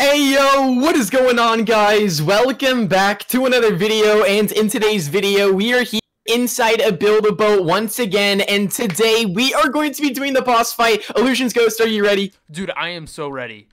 Hey yo, what is going on guys? Welcome back to another video and in today's video we are here inside a Build-A-Boat once again and today we are going to be doing the boss fight. Illuzions Ghost, are you ready? Dude, I am so ready.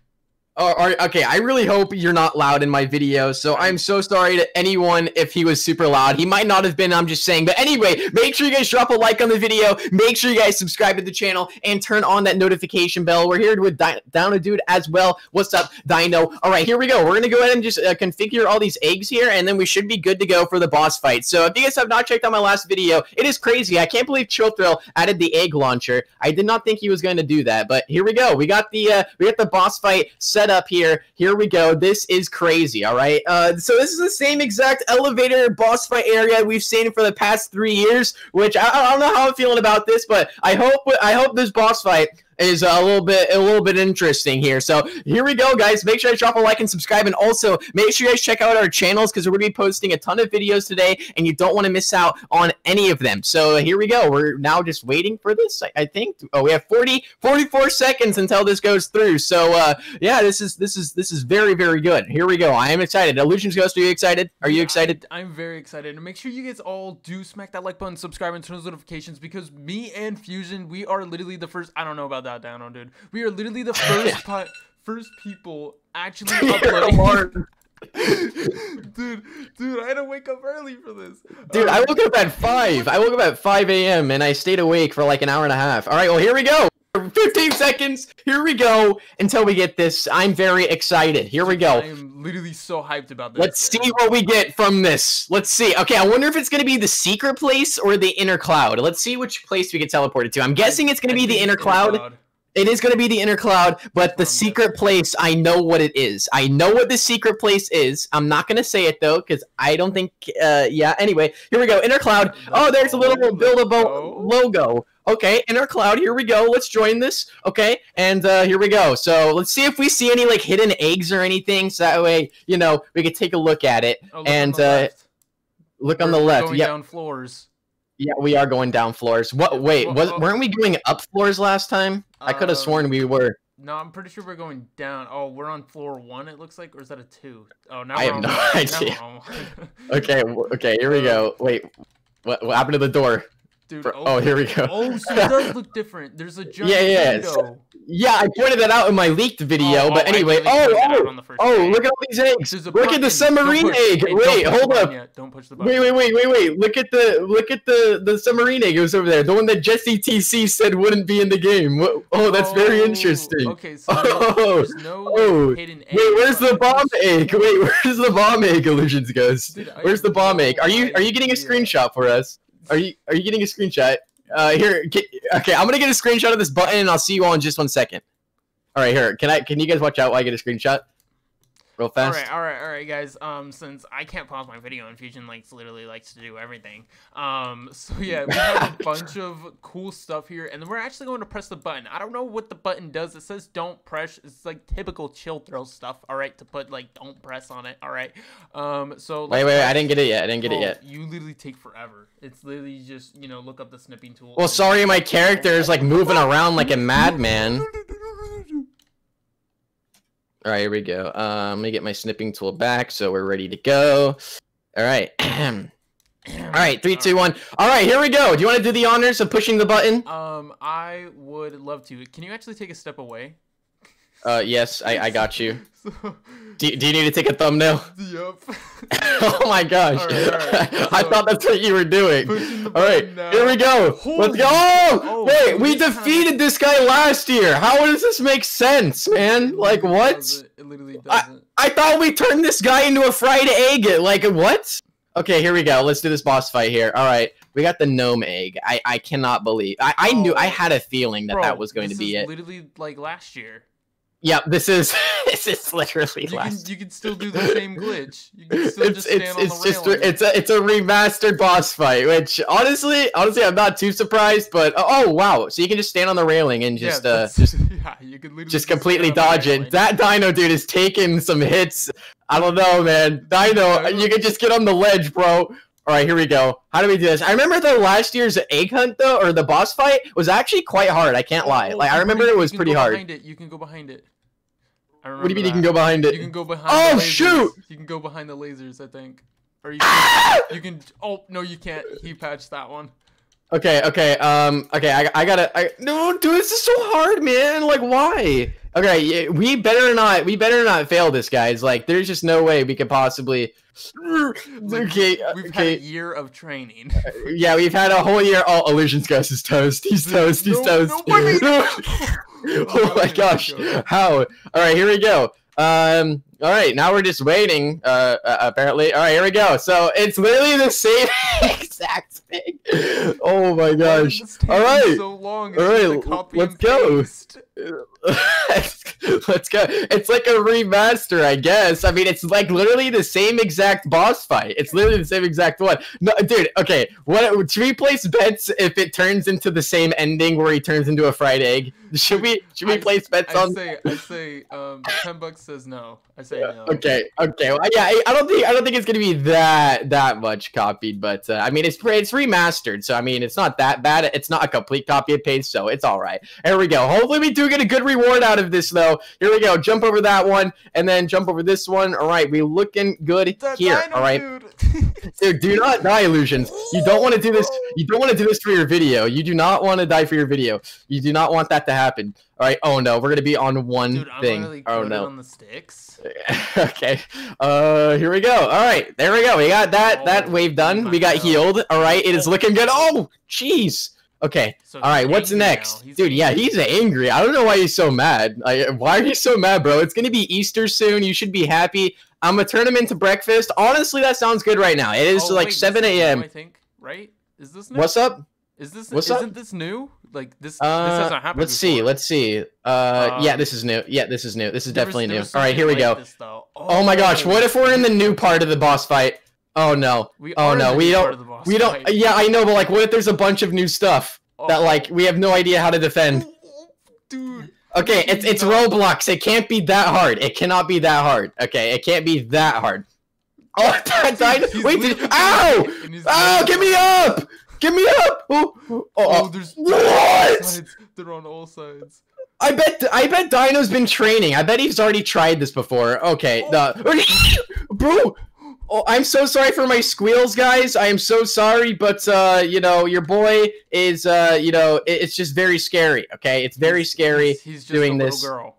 Uh, okay, I really hope you're not loud in my video, so I'm so sorry to anyone if he was super loud. He might not have been, I'm just saying. But anyway, make sure you guys drop a like on the video, make sure you guys subscribe to the channel, and turn on that notification bell. We're here with Di Dino Dude as well. What's up, Dino? All right, here we go. We're going to go ahead and just uh, configure all these eggs here, and then we should be good to go for the boss fight. So if you guys have not checked out my last video, it is crazy. I can't believe Chill Thrill added the egg launcher. I did not think he was going to do that, but here we go. We got the, uh, we got the boss fight set up here. Here we go. This is crazy, all right? Uh, so this is the same exact elevator boss fight area we've seen for the past three years, which I, I don't know how I'm feeling about this, but I hope I hope this boss fight is a little bit a little bit interesting here. So here we go, guys. Make sure you drop a like and subscribe, and also make sure you guys check out our channels because we're gonna be posting a ton of videos today, and you don't want to miss out on any of them. So here we go. We're now just waiting for this. I, I think. Oh, we have 40, 44 seconds until this goes through. So uh, yeah, this is this is this is very very good. Here we go. I am excited. Illuzions Ghost, are you excited? Are you excited? I'm very excited. And make sure you guys all do smack that like button, subscribe, and turn those notifications because me and Fusion, we are literally the first. I don't know about that, down on, dude. We are literally the first first people actually uploading. dude, dude, I had to wake up early for this. Dude, I um, woke up at 5. I woke up at 5 a.m. and I stayed awake for like an hour and a half. All right, well, here we go. 15 seconds. Here we go until we get this. I'm very excited. Here we go. I am literally so hyped about this. Let's see what we get from this. Let's see. Okay, I wonder if it's going to be the secret place or the inner cloud. Let's see which place we get teleported to. I'm guessing it's going to be the inner cloud. It is going to be the inner cloud, but the secret place, I know what it is. I know what the secret place is. I'm not going to say it though, because I don't think. Uh, yeah. Anyway, here we go. Inner cloud. Oh, there's a little buildable logo. Okay, inner cloud. Here we go. Let's join this. Okay, and uh, here we go. So let's see if we see any like hidden eggs or anything. So that way, you know, we could take a look at it oh, look and uh, look on the left. Yeah. Down floors. Yeah, we are going down floors. What? Wait, was, weren't we going up floors last time? I could have sworn um, we were. No, I'm pretty sure we're going down. Oh, we're on floor one. It looks like, or is that a two? Oh, now I have no idea. okay, okay, here we uh, go. Wait, what, what happened to the door? Dude, oh, here we go. Oh, so it does look different. There's a giant yeah, yeah. window. Yeah, I pointed that out in my leaked video, oh, but oh, anyway. Oh, oh, oh, look at all these eggs. Look at the submarine egg. Hey, wait, hold up. Don't push the button. Wait, wait, wait, wait, wait. Look at the look at the the submarine egg. It was over there. The one that Jesse TC said wouldn't be in the game. Oh, that's oh, very interesting. Okay, so oh, there's no oh. hidden egg. Wait, where's the bomb egg? Wait, where's the bomb egg? Illuzions Ghost. Where's the bomb egg? Are you are you getting a screenshot for us? Are you are you getting a screenshot? Uh, here. Get, okay, I'm gonna get a screenshot of this button, and I'll see you all in just one second. All right, here. Can I? Can you guys watch out while I get a screenshot? Real fast. All right, all right, all right, guys. Um, since I can't pause my video, and Fusion likes literally likes to do everything. Um, so yeah, we have a bunch of cool stuff here, and then we're actually going to press the button. I don't know what the button does. It says don't press. It's like typical chill thrill stuff. All right, to put like don't press on it. All right. Um, so wait, wait, wait, I didn't get it yet. I didn't get oh, it yet. You literally take forever. It's literally just you know look up the snipping tool. Well, sorry, my character is like moving around like a madman. All right, here we go. Um, let me get my snipping tool back so we're ready to go. All right. All right, three, two, one. All right, here we go. Do you want to do the honors of pushing the button? Um, I would love to. Can you actually take a step away? Uh, yes, I, I got you. do, do you need to take a thumbnail? Yep. oh my gosh. All right, all right. So, I thought that's what you were doing. All right, now. here we go. Holy Let's go. Oh, oh wait, we defeated this guy last year. How does this make sense, man? Like, what? It literally doesn't. I, I thought we turned this guy into a fried egg. Like, what? Okay, here we go. Let's do this boss fight here. All right, we got the gnome egg. I, I cannot believe. I, I oh, knew. I oh, had a feeling that bro, that was going to be it. Literally, like last year. Yeah, this is this is literally you last. Can, you can still do the same glitch. You can still it's, just stand it's, on it's the just it's a it's a remastered boss fight, which honestly, honestly, I'm not too surprised. But oh, oh wow, so you can just stand on the railing and just yeah, uh just yeah, you can literally just completely dodge it. That Dino dude is taking some hits. I don't know, man. Dino, you can just get on the ledge, bro. All right, here we go. How do we do this? I remember the last year's egg hunt though, or the boss fight was actually quite hard. I can't lie. Like I remember it was pretty hard. It. You can go behind it. I remember What do you mean you can go behind it? You can go behind. Oh, the shoot! You can go behind the lasers. I think. Or you Ah! can. you can. Oh no, you can't. He patched that one. Okay, okay, um, okay, I, I gotta, I, no, dude, this is so hard, man, like, why? Okay, we better not, we better not fail this, guys, like, there's just no way we could possibly, okay, uh, We've had a year of training. yeah, we've had a whole year, oh, Illusion's guys is toast, he's toast, he's No, toast. nobody- oh my gosh, how? Alright, here we go. Um, alright, now we're just waiting, uh, uh, apparently. Alright, here we go. So, it's literally the same exact thing. Oh my gosh. All right, So long. All right, let's go. paste. Let's go. It's like a remaster, I guess. I mean, it's like literally the same exact boss fight. It's literally the same exact one. No, dude. Okay, what? Should we place bets if it turns into the same ending where he turns into a fried egg? Should we? Should we I- place bets I on? say, I say, um, ten bucks says no. I say no. Okay, okay. Well, yeah, I, I don't think I don't think it's gonna be that that much copied, but uh, I mean it's it's remastered, so I mean it's not that bad. It's not a complete copy and paste, so it's all right. Here we go. Hopefully we do get a good reward out of this, though. Here we go. Jump over that one, and then jump over this one. All right, we looking good That here. All right, dude. dude. Do not die, illuzions. You don't want to do this. You don't want to do this for your video. You do not want to die for your video. You do not want that to happen. All right. Oh no, we're gonna be on one Dude, thing. really oh no. on the sticks. okay. Uh, here we go. All right, there we go. We got that that Oh, wave done. We got God. healed. All right, it is looking good. Oh, jeez. Okay. So All right. What's next, dude? Yeah, he's angry. I don't know why he's so mad. Like, why are you so mad, bro? It's gonna be Easter soon. You should be happy. I'm gonna turn him into breakfast. Honestly, that sounds good right now. It is Oh, like wait, 7 a.m. I think, right? Is this new? What's up? Is this what's up? isn't this new? Like this this Uh, hasn't happened let's see. Let's see. Uh, yeah, Um, this is new. Yeah, this is new. This is definitely new. All right, here we go. this, though. Oh my gosh, what if we're in the new part of the boss fight? Oh no. We Oh no, we don't- the boss We don't. fight. Yeah, I know, but like, what if there's a bunch of new stuff oh. that Oh, like we have no idea how to defend? dude. Okay, it's it's. Roblox. It can't be that hard. It cannot be that hard. Okay, it can't be that hard. Oh, that died. Wait, did, ow! Ow! Get me up! Get me up! Uh, oh, oh, Oh, oh. there's What? They're on all sides. I bet I bet Dino's been training. I bet he's already tried this before. Okay, oh. the bro. Oh, I'm so sorry for my squeals, guys. I am so sorry, but uh, you know, your boy is uh, you know, it- it's just very scary. Okay, it's very scary. He's, he's just doing a this. girl.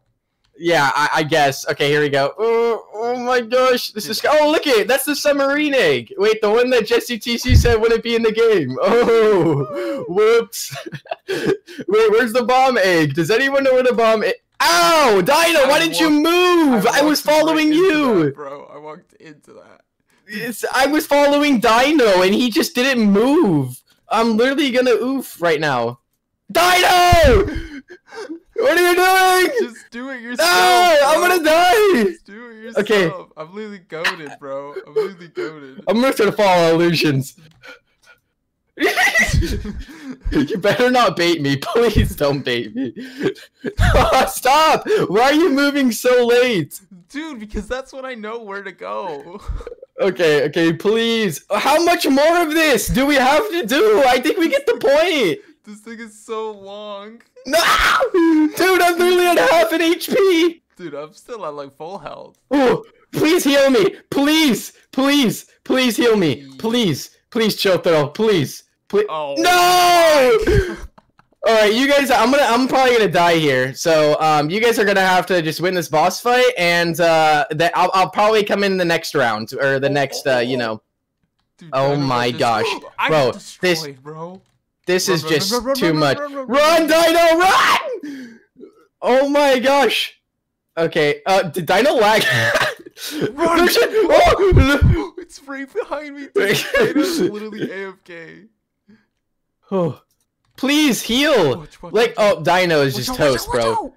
Yeah, I, I guess. Okay, here we go. Oh, oh my gosh, this is. Oh, look at it. That's the submarine egg. Wait, the one that Jesse TC said wouldn't be in the game. Oh, whoops. Wait, where's the bomb egg? Does anyone know where the bomb? egg? Ow, Dino! Why didn't you move? I, was walked right following you. that, bro. I walked into that. It's, I was following Dino, and he just didn't move. I'm literally gonna oof right now. Dino! What are you doing? Just do it yourself. No! I'm gonna die! Just do it yourself. Okay. I'm literally goaded, bro. I'm literally goaded. I'm gonna try to follow illuzions. you better not bait me. Please don't bait me. Stop! Why are you moving so late? Dude, because that's when I know where to go. Okay, okay, please. How much more of this do we have to do? I think we get the point. this thing is so long. No! Dude, I'm literally at half an HP. Dude, I'm still at like full health. Oh, please heal me. Please, please, please heal me. Please, please, Chotaro. Please, please. Oh. No! All right, you guys. I'm gonna. I'm probably gonna die here. So, um, you guys are gonna have to just win this boss fight, and uh, that I'll, I'll probably come in the next round or the next. Uh, you know, Dude, Oh my gosh. Bro, this- bro. this is Run, just run, run, too much. run. Dino, run! Oh my gosh. Okay. Uh, did Dino lag? Run! Oh! it's right behind me. Dude. Dino's literally AFK. Oh. Please heal. Watch, watch, Like, watch oh, Dino is just toast, bro.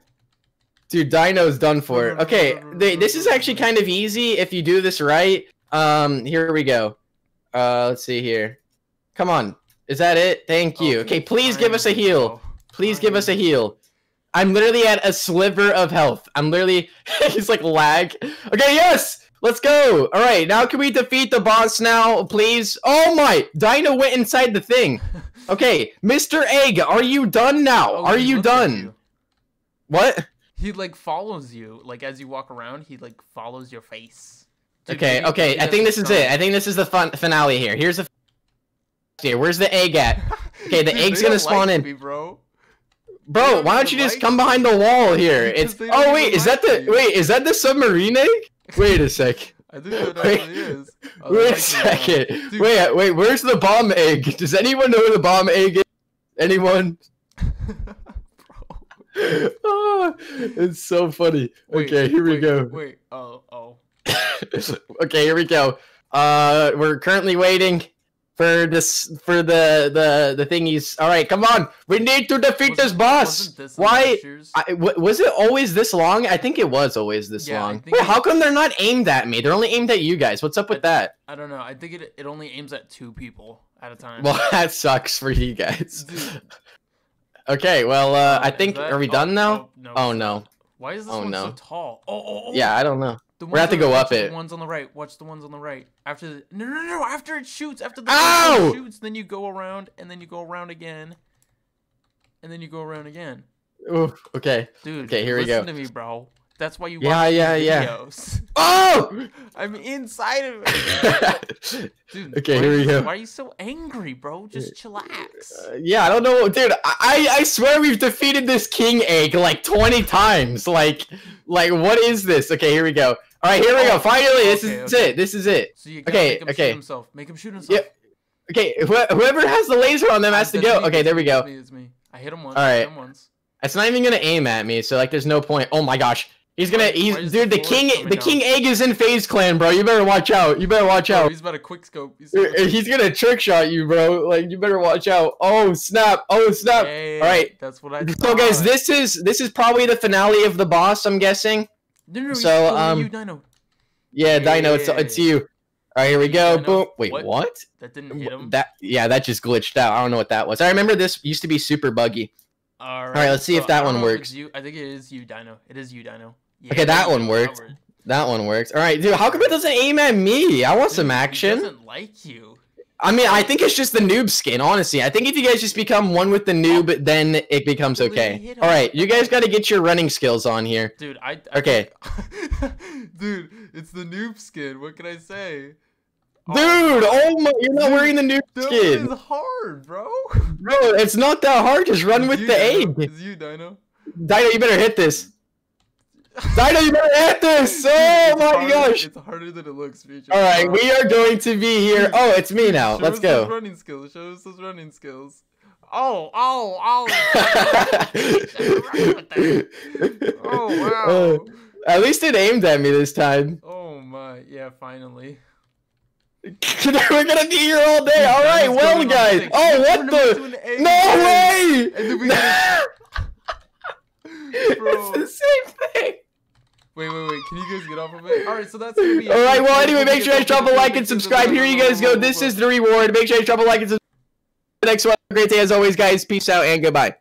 Dude, Dino's done for. Okay, they, this is actually kind of easy if you do this right. Um, here we go. Uh, let's see here. Come on. Is that it? Thank you. Okay, please give us a heal. Please give us a heal. I'm literally at a sliver of health. I'm literally. he's like lag. Okay, yes. Let's go. All right, now can we defeat the boss now, please? Oh my! Dino went inside the thing. Okay, Mr. Egg, are you done now? Oh, are you done? you. What? he like follows you. Like as you walk around, he like follows your face. Dude, Okay, okay. I think this is it. I think this is the fun finale here. Here's the here. Where's the egg at? Okay, the Dude, egg's gonna spawn like in. me, bro. Bro, don't why don't you just come behind the wall here? It's oh wait, is that the you. wait? Is that the submarine egg? Wait a sec. I think that Wait. actually is. Oh, Wait a like me now. second. Dude. Wait, wait. Where's the bomb egg? Does anyone know where the bomb egg is? Anyone? Bro. oh, it's so funny. Wait, okay, here we go. Wait. Oh. Oh. okay, here we go. Uh, we're currently waiting for this for the the the thingies. All right, come on. We need to defeat this Wasn't- boss. this Why? I, was it always this long? I think it was always this Yeah, long. Wait, how come they're not aimed at me? They're only aimed at you guys. What's up with that? I don't know. I think it it only aims at two people at a time. Well, that sucks for you guys. Dude, Okay, well, uh, um, I think that- are we oh, done now? Oh no. Oh no. Why is this Oh, one so no. tall? Oh, oh, oh. Yeah, I don't know. The We're gonna have to go up it. The ones on the right. Watch the ones on the right. After the no, no, no. After it shoots, after the Ow! shoots, then you go around, and then you go around again, and then you go around again. Ooh, okay. Dude, Okay, here we go. listen to me, bro. That's why you Yeah, watch yeah, yeah. videos. Oh! I'm inside of it. Dude, Okay, here we go. Why are you so angry, bro? Just chillax. Uh, yeah, I don't know, dude. I I swear we've defeated this king egg like twenty times. Like, like what is this? Okay, here we go. All right, here we go. Oh, Finally, this okay, is okay. it. This is it. So you gotta okay, make him okay. shoot himself. Make him shoot himself. Okay, wh- whoever has the laser on them has to go. me, Okay, there we go. It's me, it's me. I hit him once. All right. once. It's not even gonna aim at me, so like, there's no point. Oh my gosh, he's gonna. Why- He's why dude. the The king. The down? king egg is in FaZe Clan, bro. You better watch out. You better watch out. he's about to quick scope. He's, He's gonna trick shot you, bro. Like, you better watch out. Oh snap! Oh snap! Hey, All right. That's what I So guys, this is this is probably the finale of the boss. I'm guessing. No, no, so, so, um, you, Dino. Yeah, Dino, it's it's Yeah. you. All right, here we go. Dino, Boom. Wait, what? what? That didn't hit him. That yeah, that just glitched out. I don't know what that was. I remember this used to be super buggy. All right, right, let's see if that one works. you. I think it is you, Dino. It is you, Dino. Yeah, Okay, that one worked. That one works. All right, dude. How come it doesn't aim at me? I want Dude, some action. doesn't like you. I mean, I think it's just the noob skin. Honestly, I think if you guys just become one with the noob, then it becomes okay. All right, you guys got to get your running skills on here. Dude, I, I Okay. Dude, it's the noob skin. What can I say? Dude, oh my! You're not Dude, wearing the noob that skin, one is hard, bro. bro. It's not that hard. Just run It's with you, the Dino. egg. It's you, Dino. Dino, you better hit this. Dino, you better hit this! Oh my harder- gosh! It's harder than it looks, Future. All right, we are going to be here. Oh, it's me now. Show Let's us those go. running skills. Show us those running skills. Oh, oh, oh. oh, wow. At least it aimed at me this time. Oh my, yeah, finally. We're gonna be here all day. All right, well, guys. Oh, what the? into an egg No way! And then we gotta- it's the same thing. Wait, wait, wait. Can you guys get off of it? All right, so that's gonna be. All right. Well, anyway, make sure you guys drop a like and subscribe. Here you guys go. This is the reward. Make sure you drop a like and subscribe. Next one. Great day as always, guys. Peace out and goodbye.